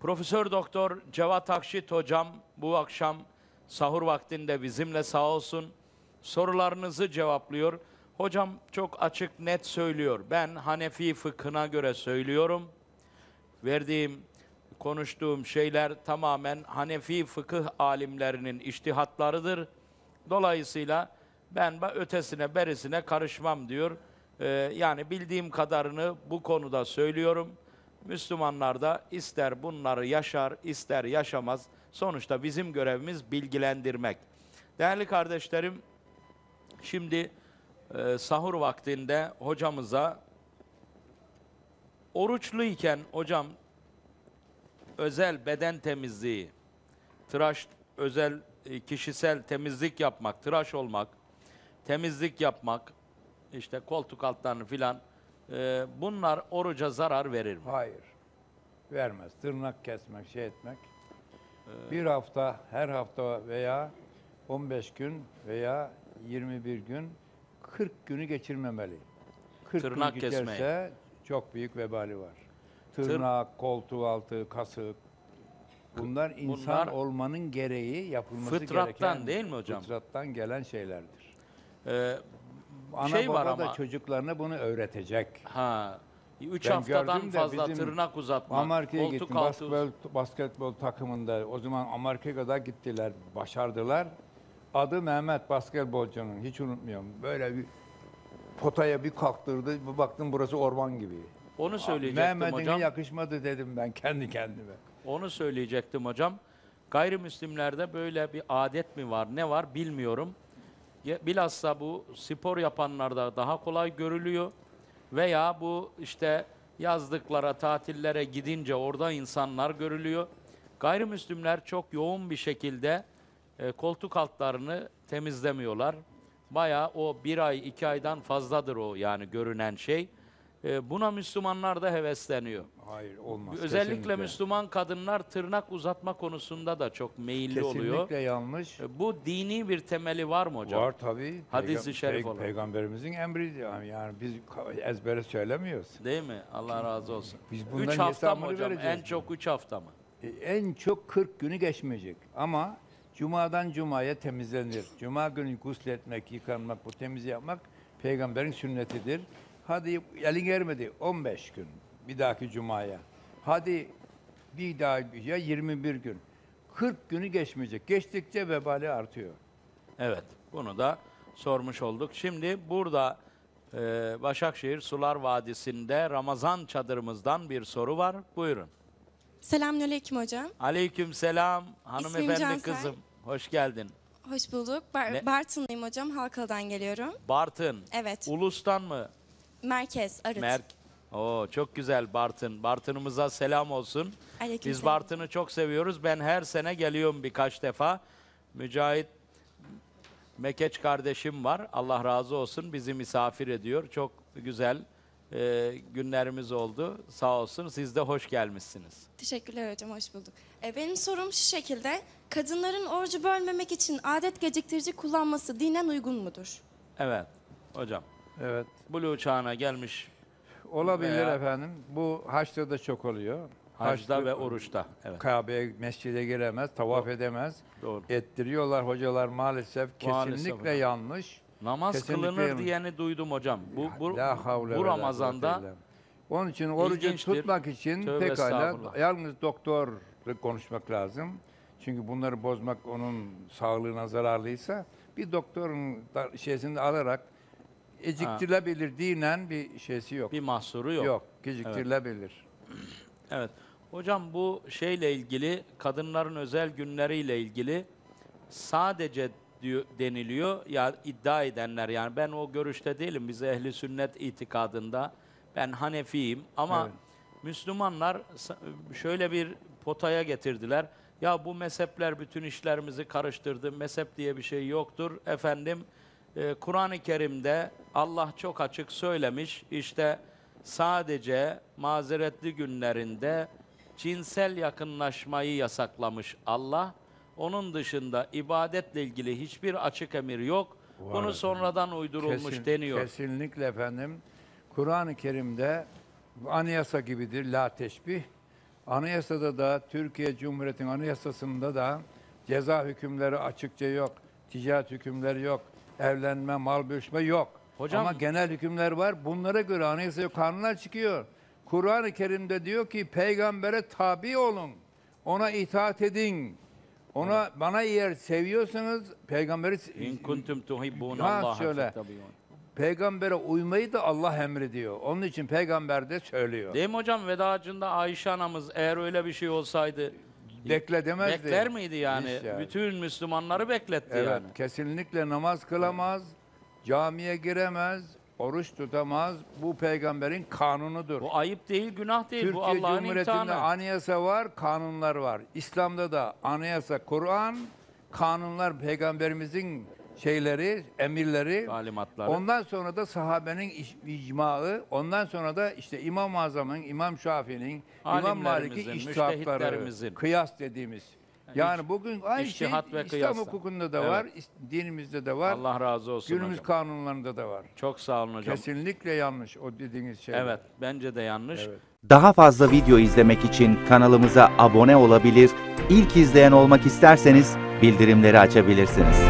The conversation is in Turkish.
Profesör Doktor Cevat Akşit hocam bu akşam sahur vaktinde bizimle sağ olsun. Sorularınızı cevaplıyor. Hocam çok açık net söylüyor. Ben Hanefi fıkhına göre söylüyorum. Verdiğim, konuştuğum şeyler tamamen Hanefi fıkıh alimlerinin iştihatlarıdır. Dolayısıyla ben ötesine berisine karışmam diyor. Ee, yani bildiğim kadarını bu konuda söylüyorum. Müslümanlar da ister bunları yaşar, ister yaşamaz. Sonuçta bizim görevimiz bilgilendirmek. Değerli kardeşlerim, şimdi e, sahur vaktinde hocamıza oruçluyken hocam özel beden temizliği, tıraş, özel e, kişisel temizlik yapmak, tıraş olmak, temizlik yapmak, işte koltuk altlarını filan e, bunlar oruca zarar verir mi? Hayır. Vermez. Tırnak kesmek, şey etmek. Bir hafta, her hafta veya 15 gün veya 21 gün 40 günü geçirmemeli. 40 Tırnak gün geçerse çok büyük vebali var. Tır- Tırnak, koltuğu altı, kasık. Bunlar insan Bunlar olmanın gereği yapılması fıtrattan gereken değil mi hocam? Fıtrattan gelen şeylerdir. E, Ana şey var baba da ama çocuklarına bunu öğretecek. ha 3 Ben haftadan gördüm de fazla bizim tırnak uzatmak, Amerika'ya koltuk gittim. altı Basketbol, basketbol takımında. O zaman Amerika'ya kadar gittiler. Başardılar. Adı Mehmet basketbolcunun. Hiç unutmuyorum. Böyle bir potaya bir kalktırdı. Bir baktım burası orman gibi. Onu söyleyecektim Mehmet'in hocam. yakışmadı dedim ben kendi kendime. Onu söyleyecektim hocam. Gayrimüslimlerde böyle bir adet mi var, ne var bilmiyorum. Bilhassa bu spor yapanlarda daha kolay görülüyor. Veya bu işte yazlıklara, tatillere gidince orada insanlar görülüyor. Gayrimüslimler çok yoğun bir şekilde e, koltuk altlarını temizlemiyorlar. Bayağı o bir ay, iki aydan fazladır o yani görünen şey. E, buna Müslümanlar da hevesleniyor. Hayır olmaz. Özellikle kesinlikle. Müslüman kadınlar tırnak uzatma konusunda da çok meyilli Kesinlikle oluyor. yanlış. E, Bu dini bir temeli var mı hocam? Var tabii. Hadis-i şerif olarak. Peygamberimizin emri yani, yani biz ezbere söylemiyoruz. Değil mi? Allah razı olsun. Biz 3 bundan hafta mı hocam? En çok 3 hafta mı? E, En çok 40 günü geçmeyecek. Ama cumadan cumaya temizlenir. Cuma günü gusletmek, yıkanmak, bu temizliği yapmak peygamberin sünnetidir. Hadi elin ermedi 15 gün bir dahaki cumaya. Hadi bir daha ya 21 gün. 40 günü geçmeyecek. Geçtikçe vebali artıyor. Evet. Bunu da sormuş olduk. Şimdi burada e, Başakşehir Sular Vadisi'nde Ramazan çadırımızdan bir soru var. Buyurun. Selamünaleyküm hocam. Aleyküm selam hanımefendi Cansel. kızım. Hoş geldin. Hoş bulduk. Bar- Ne- Bartınlıyım hocam. Halkalı'dan geliyorum. Bartın. Evet. Ulus'tan mı? Merkez, Arıt. Merk. Oo çok güzel Bartın. Bartın'ımıza selam olsun. Aleyküm Biz selam. Bartın'ı çok seviyoruz. Ben her sene geliyorum birkaç defa. Mücahit Mekeç kardeşim var. Allah razı olsun. Bizi misafir ediyor. Çok güzel e, günlerimiz oldu. Sağ olsun. Siz de hoş gelmişsiniz. Teşekkürler hocam. Hoş bulduk. E, benim sorum şu şekilde. Kadınların orucu bölmemek için adet geciktirici kullanması dinen uygun mudur? Evet hocam. Evet. Blue çağına gelmiş Olabilir Veya- efendim. Bu haçta da çok oluyor. hacda Haçta- ve oruçta. Evet. Kabe'ye, mescide giremez, tavaf edemez. Doğru. Ettiriyorlar hocalar maalesef. Maalesef Kesinlikle hocam. yanlış. Namaz Kesinlikle kılınır yanlış. diyeni duydum hocam. Bu bu, La havle ve bu la Ramazan'da kuvvete illa. onun için orucu İlginçtir. tutmak için Tövbe pekala estağfurullah. yalnız doktor konuşmak lazım. Çünkü bunları bozmak onun sağlığına zararlıysa bir doktorun da- şeysini alarak eciktirilebilir dinen bir şeysi yok. bir mahsuru yok. yok. geciktirilebilir. Evet. Hocam bu şeyle ilgili kadınların özel günleriyle ilgili sadece diyor, deniliyor ya iddia edenler yani ben o görüşte değilim. Biz ehli sünnet itikadında ben Hanefiyim ama Evet. Müslümanlar şöyle bir potaya getirdiler. Ya bu mezhepler bütün işlerimizi karıştırdı. Mezhep diye bir şey yoktur. Efendim e, Kur'an-ı Kerim'de Allah çok açık söylemiş. İşte sadece mazeretli günlerinde cinsel yakınlaşmayı yasaklamış Allah. Onun dışında ibadetle ilgili hiçbir açık emir yok. Var Bunu sonradan uydurulmuş Kesin- deniyor. Kesinlikle efendim. Kur'an-ı Kerim'de anayasa gibidir la teşbih. Anayasada da Türkiye Cumhuriyeti'nin anayasasında da ceza hükümleri açıkça yok. Ticaret hükümleri yok. Evlenme, mal bölüşme yok. Hocam- Ama genel hükümler var. Bunlara göre anayasaya kanunlar çıkıyor. Kur'an-ı Kerim'de diyor ki peygambere tabi olun. Ona itaat edin. Ona bana eğer seviyorsanız peygamberi İn kuntum tuhibbun Ha, Allah şöyle. peygambere uymayı da Allah emrediyor. Onun için peygamber de söylüyor. Değil mi hocam vedacında Ayşe anamız eğer öyle bir şey olsaydı Bekle demezdi. bekler miydi yani? Yani. Bütün Müslümanları bekletti Evet, yani. kesinlikle namaz kılamaz, camiye giremez, oruç tutamaz. Bu peygamberin kanunudur. Bu ayıp değil, günah değil. bu Türkiye Allah'ın Cumhuriyeti'nde imtihanı. anayasa var, kanunlar var. İslam'da da anayasa, Kur'an, kanunlar peygamberimizin şeyleri, emirleri. Talimatları. Ondan sonra da sahabenin icmaı, ondan sonra da işte İmam-ı Azam'ın, İmam Şafii'nin, İmam Malik'in müştehitlerimizin. kıyas dediğimiz. Yani bugün aynı şey İçtihat ve İslam kıyasla. hukukunda da Evet. var, is- dinimizde de var, Allah razı olsun günümüz hocam. kanunlarında da var. Çok sağ olun hocam. Kesinlikle yanlış o dediğiniz şey. Evet, bence de yanlış. Evet. Daha fazla video izlemek için kanalımıza abone olabilir, ilk izleyen olmak isterseniz bildirimleri açabilirsiniz.